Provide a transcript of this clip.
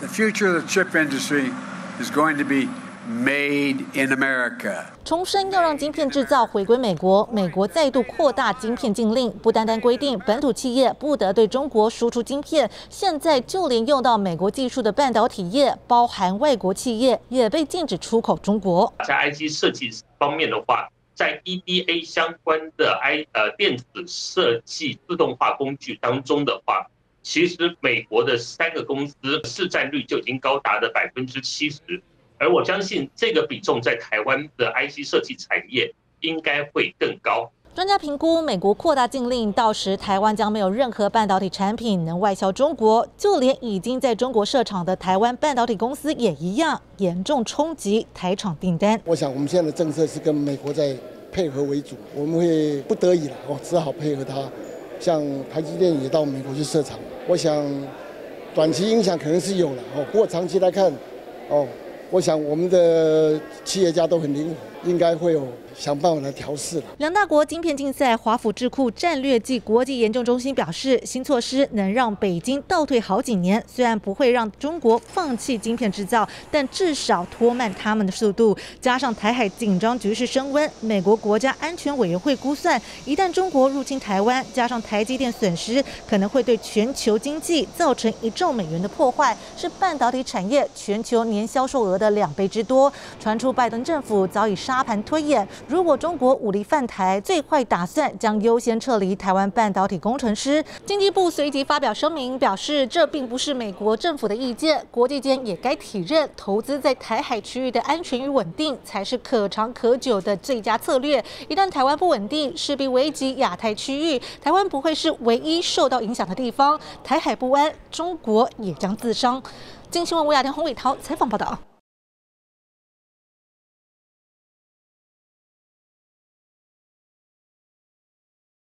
The future of the chip industry is going to be made in America. 重申要让晶片制造回归美国，美国再度扩大晶片禁令，不单单规定本土企业不得对中国输出晶片，现在就连用到美国技术的半导体业，包含外国企业，也被禁止出口中国。在 IC 设计方面的话，在 EDA 相关的 I 呃电子设计自动化工具当中的话。其实美国的三个公司市占率就已经高达了百分之七十，而我相信这个比重在台湾的 IC 设计产业应该会更高。专家评估，美国扩大禁令，到时台湾将没有任何半导体产品能外销中国，就连已经在中国设厂的台湾半导体公司也一样，严重冲击台厂订单。我想我们现在的政策是跟美国在配合为主，我们会不得已了我，只好配合他。像台积电也到美国去设厂。我想，短期影响可能是有了哦，不过长期来看，哦，我想我们的企业家都很灵活，应该会有。想办法来调试了。两大国晶片竞赛，华府智库战略暨国际研究中心表示，新措施能让北京倒退好几年。虽然不会让中国放弃晶片制造，但至少拖慢他们的速度。加上台海紧张局势升温，美国国家安全委员会估算，一旦中国入侵台湾，加上台积电损失，可能会对全球经济造成一兆美元的破坏，是半导体产业全球年销售额的两倍之多。传出拜登政府早已沙盘推演。如果中国武力犯台，最坏打算将优先撤离台湾半导体工程师。经济部随即发表声明，表示这并不是美国政府的意见，国际间也该体认，投资在台海区域的安全与稳定才是可长可久的最佳策略。一旦台湾不稳定，势必危及亚太区域，台湾不会是唯一受到影响的地方。台海不安，中国也将自伤。金新闻吴亚天、洪伟涛采访报道。